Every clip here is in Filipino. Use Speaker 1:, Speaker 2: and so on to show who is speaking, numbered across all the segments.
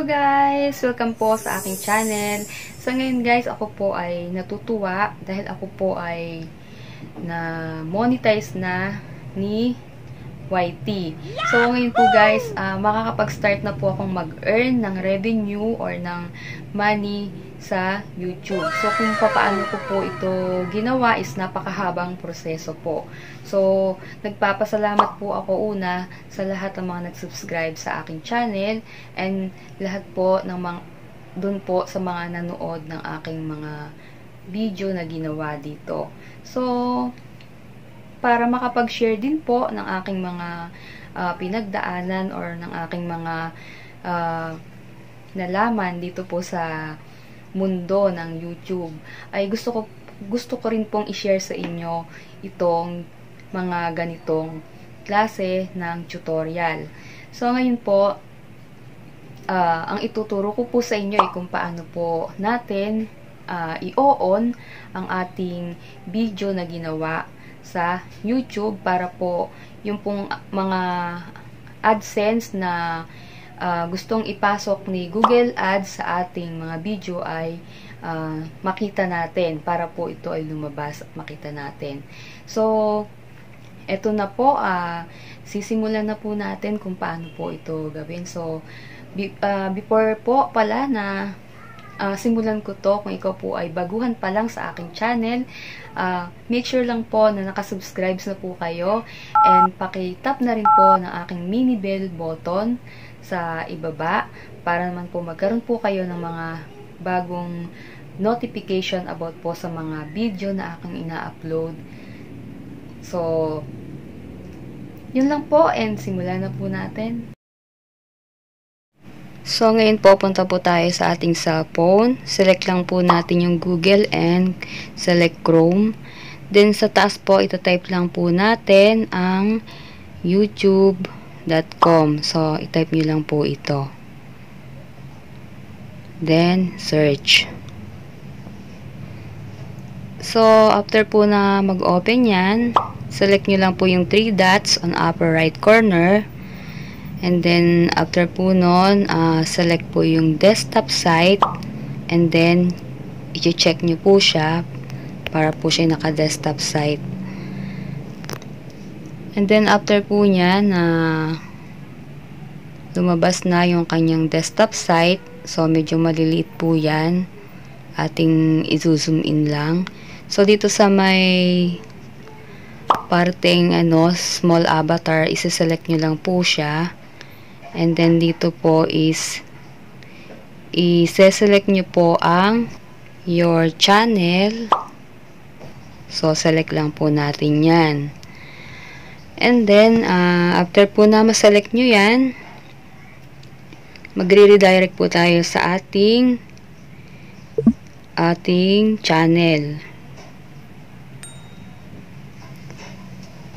Speaker 1: Hello guys! Welcome po sa aking channel. So ngayon guys, ako po ay natutuwa dahil ako po ay na monetize na ni YT. So ngayon po guys, uh, makakapag-start na po akong mag-earn ng revenue or ng money sa YouTube. So, kung paano ko po ito ginawa is napakahabang proseso po. So, nagpapasalamat po ako una sa lahat ng mga nag-subscribe sa aking channel and lahat po ng mga dun po sa mga nanood ng aking mga video na ginawa dito. So, para makapag-share din po ng aking mga uh, pinagdaanan or ng aking mga uh, nalaman dito po sa mundo ng YouTube, ay gusto ko gusto ko rin pong i-share sa inyo itong mga ganitong klase ng tutorial. So, ngayon po, uh, ang ituturo ko po sa inyo ay kung paano po natin uh, i-on ang ating video na ginawa sa YouTube para po yung pong mga AdSense na uh, gustong ipasok ni Google Ads sa ating mga video ay uh, makita natin para po ito ay lumabas at makita natin. So, eto na po, uh, sisimulan na po natin kung paano po ito gawin. So, be, uh, before po pala na uh, simulan ko to, kung ikaw po ay baguhan pa lang sa aking channel, uh, make sure lang po na nakasubscribe na po kayo and paki-tap na rin po ng aking mini bell button sa ibaba para naman po magkaroon po kayo ng mga bagong notification about po sa mga video na aking ina-upload. So, yun lang po and simulan na po natin. So, ngayon po, punta po tayo sa ating cellphone. Select lang po natin yung Google and select Chrome. Then, sa taas po, ito type lang po natin ang YouTube com. So, i-type nyo lang po ito. Then, search. So, after po na mag-open yan, select nyo lang po yung 3 dots on upper right corner. And then, after po nun, uh, select po yung desktop site. And then, i-check nyo po siya para po siya naka-desktop site. And then, after po niya na lumabas na yung kanyang desktop site, so medyo maliliit po yan, ating i-zoom in lang. So, dito sa may parteng ano, small avatar, isa-select nyo lang po siya. And then, dito po is i-select nyo po ang your channel. So, select lang po natin yan. And then, uh, after po na ma-select nyo yan, magre-redirect po tayo sa ating ating channel.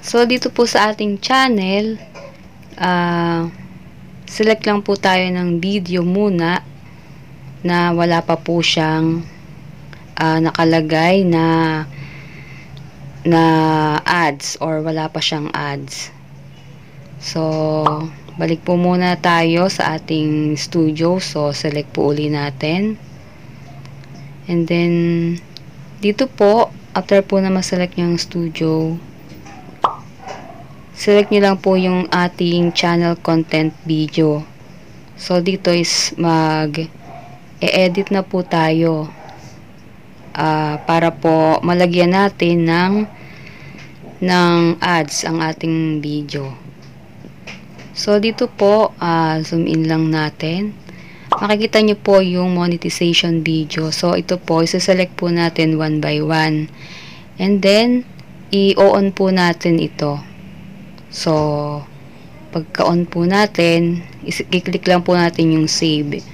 Speaker 1: So, dito po sa ating channel, uh, select lang po tayo ng video muna na wala pa po siyang uh, nakalagay na na ads or wala pa siyang ads. So, balik po muna tayo sa ating studio. So, select po uli natin. And then, dito po, after po na ma-select yung studio, select nyo lang po yung ating channel content video. So, dito is mag e-edit na po tayo uh, para po malagyan natin ng ng ads ang ating video. So, dito po, uh, zoom in lang natin. Makikita nyo po yung monetization video. So, ito po, isa-select po natin one by one. And then, i-on po natin ito. So, pagka-on po natin, i-click lang po natin yung save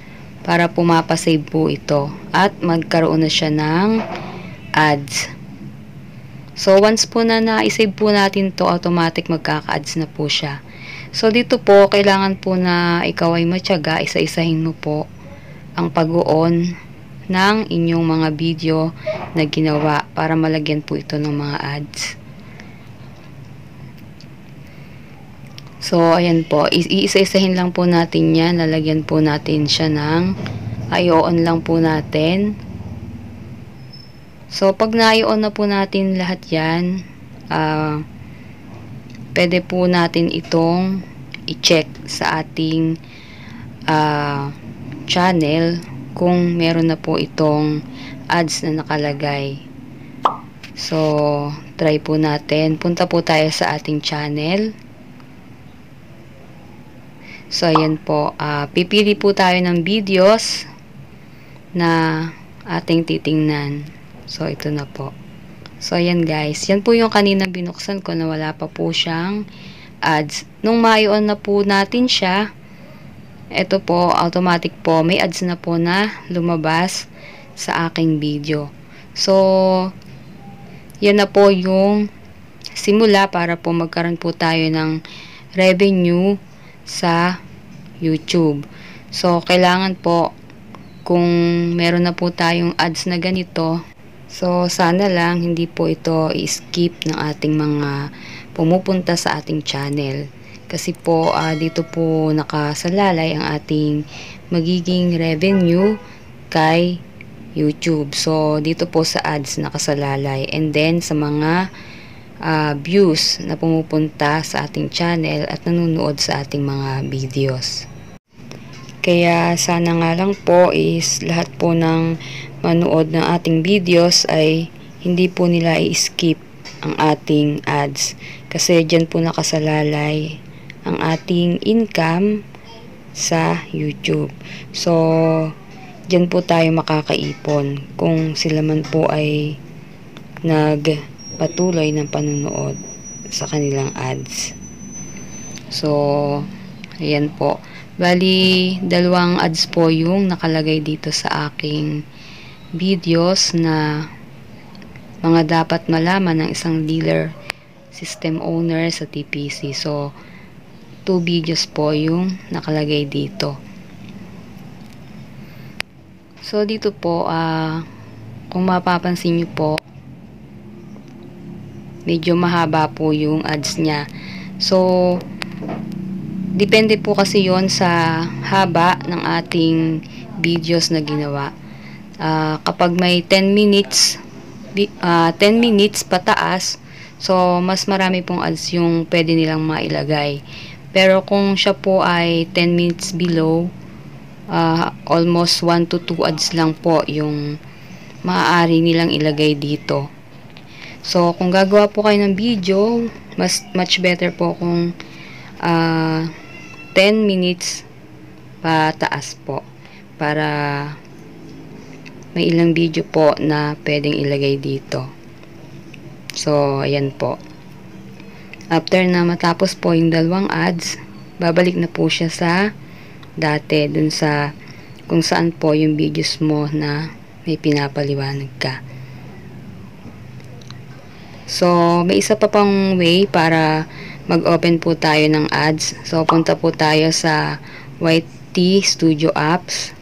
Speaker 1: para pumapasave po ito at magkaroon na siya ng ads. So, once po na na-save po natin to automatic magkaka-ads na po siya. So, dito po, kailangan po na ikaw ay matyaga, isa-isahin mo po ang pag-on ng inyong mga video na ginawa para malagyan po ito ng mga ads. So, ayan po. Iisa-isahin lang po natin yan. Lalagyan po natin siya ng ayoon lang po natin. So, pag na-ayoon na po natin lahat yan, uh, pwede po natin itong i-check sa ating uh, channel kung meron na po itong ads na nakalagay. So, try po natin. Punta po tayo sa ating channel. So, ayan po. Uh, pipili po tayo ng videos na ating titingnan. So, ito na po. So, ayan guys. Yan po yung kanina binuksan ko na wala pa po siyang ads. Nung mayon na po natin siya, ito po, automatic po, may ads na po na lumabas sa aking video. So, yan na po yung simula para po magkaroon po tayo ng revenue sa YouTube. So, kailangan po kung meron na po tayong ads na ganito, so sana lang hindi po ito i-skip ng ating mga pumupunta sa ating channel. Kasi po uh, dito po nakasalalay ang ating magiging revenue kay YouTube. So dito po sa ads nakasalalay and then sa mga uh, views na pumupunta sa ating channel at nanonood sa ating mga videos. Kaya sana nga lang po is lahat po ng manood ng ating videos ay hindi po nila i-skip ang ating ads. Kasi dyan po nakasalalay ang ating income sa YouTube. So, dyan po tayo makakaipon kung sila man po ay nagpatuloy ng panunood sa kanilang ads. So, ayan po. Bali, dalawang ads po yung nakalagay dito sa aking videos na mga dapat malaman ng isang dealer system owner sa TPC. So, two videos po yung nakalagay dito. So, dito po, uh, kung mapapansin nyo po, medyo mahaba po yung ads niya. So, depende po kasi yon sa haba ng ating videos na ginawa. Uh, kapag may 10 minutes, uh, 10 minutes pataas, so mas marami pong ads yung pwede nilang mailagay. Pero kung siya po ay 10 minutes below, uh, almost 1 to 2 ads lang po yung maaari nilang ilagay dito. So, kung gagawa po kayo ng video, mas much better po kung uh, 10 minutes pataas po para may ilang video po na pwedeng ilagay dito. So, ayan po. After na matapos po yung dalawang ads, babalik na po siya sa dati dun sa kung saan po yung videos mo na may pinapaliwanag ka. So, may isa pa pang way para mag-open po tayo ng ads. So, punta po tayo sa YT Studio Apps.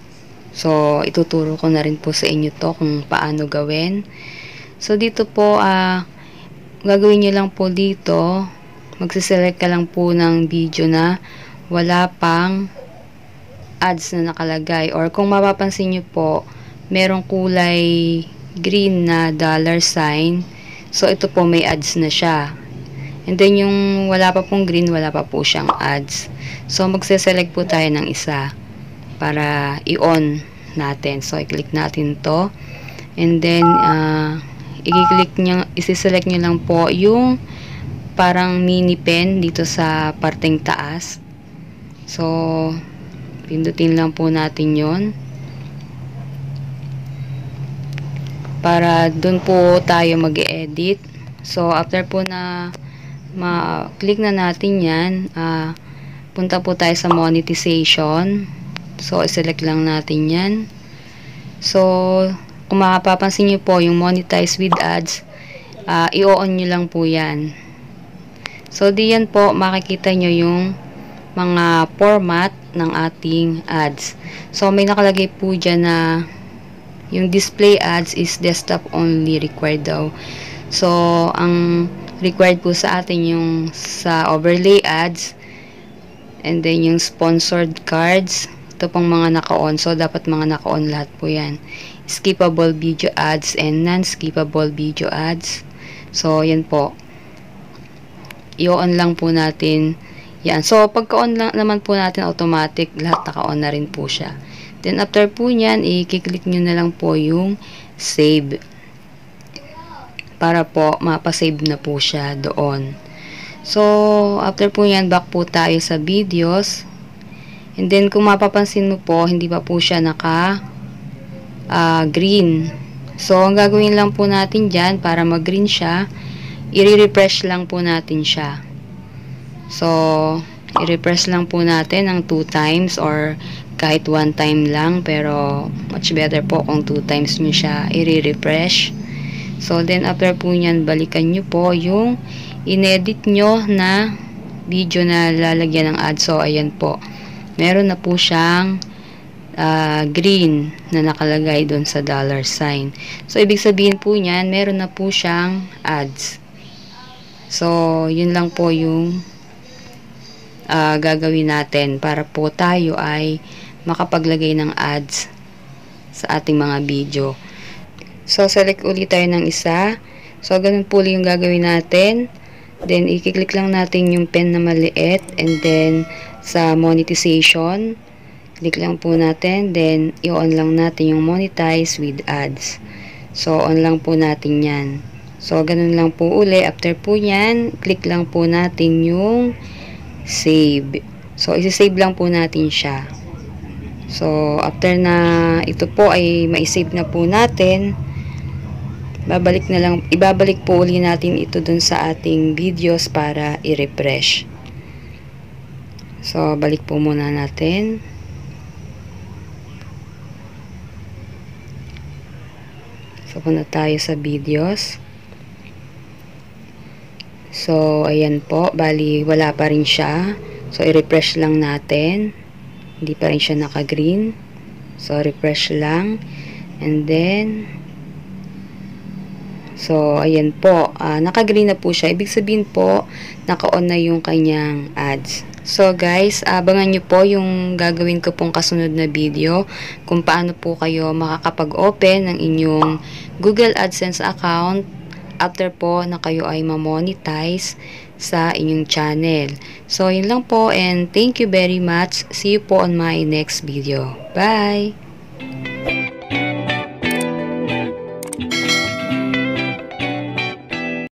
Speaker 1: So, ituturo ko na rin po sa inyo to kung paano gawin. So, dito po, ah, uh, gagawin nyo lang po dito, magsiselect ka lang po ng video na wala pang ads na nakalagay. Or kung mapapansin nyo po, merong kulay green na dollar sign So, ito po may ads na siya. And then, yung wala pa pong green, wala pa po siyang ads. So, magse-select po tayo ng isa para i-on natin. So, i-click natin to. And then, uh, i-click nyo, isi-select nyo lang po yung parang mini pen dito sa parteng taas. So, pindutin lang po natin yon para dun po tayo mag-edit. So, after po na ma-click na natin yan, uh, punta po tayo sa monetization. So, select lang natin yan. So, kung makapapansin nyo po, yung monetize with ads, uh, i-on nyo lang po yan. So, diyan po, makikita nyo yung mga format ng ating ads. So, may nakalagay po dyan na yung display ads is desktop only required daw. So, ang required po sa atin yung sa overlay ads And then yung sponsored cards. Ito pong mga naka-on. So, dapat mga naka-on lahat po yan. Skippable video ads and non-skippable video ads. So, yan po. I-on lang po natin. Yan. So, pagka-on lang naman po natin automatic, lahat naka-on na rin po siya. Then, after po nyan, i-click nyo na lang po yung save. Para po, mapasave na po siya doon. So, after po yan, back po tayo sa videos. And then, kung mapapansin mo po, hindi pa po siya naka uh, green. So, ang gagawin lang po natin dyan, para mag-green siya, i-refresh lang po natin siya. So, i-refresh lang po natin ng 2 times or kahit 1 time lang. Pero, much better po kung 2 times nyo siya i-refresh. So, then after po nyan, balikan nyo po yung inedit nyo na video na lalagyan ng ad. So, ayan po. Meron na po siyang uh, green na nakalagay doon sa dollar sign. So, ibig sabihin po niyan, meron na po siyang ads. So, yun lang po yung uh, gagawin natin para po tayo ay makapaglagay ng ads sa ating mga video. So, select ulit tayo ng isa. So, ganun po yung gagawin natin. Then, i-click lang natin yung pen na maliit. And then, sa monetization, click lang po natin. Then, i-on lang natin yung monetize with ads. So, on lang po natin yan. So, ganun lang po uli. After po yan, click lang po natin yung save. So, isi-save lang po natin siya. So, after na ito po ay ma-save na po natin, babalik na lang, ibabalik po uli natin ito dun sa ating videos para i-refresh. So, balik po muna natin. So, punta tayo sa videos. So, ayan po. Bali, wala pa rin siya. So, i-refresh lang natin. Hindi pa rin siya naka-green. So, refresh lang. And then, So, ayan po. Uh, naka-green na po siya. Ibig sabihin po, naka-on na yung kanyang ads. So, guys, abangan nyo po yung gagawin ko pong kasunod na video kung paano po kayo makakapag-open ng inyong Google AdSense account after po na kayo ay ma-monetize sa inyong channel. So, yun lang po and thank you very much. See you po on my next video. Bye!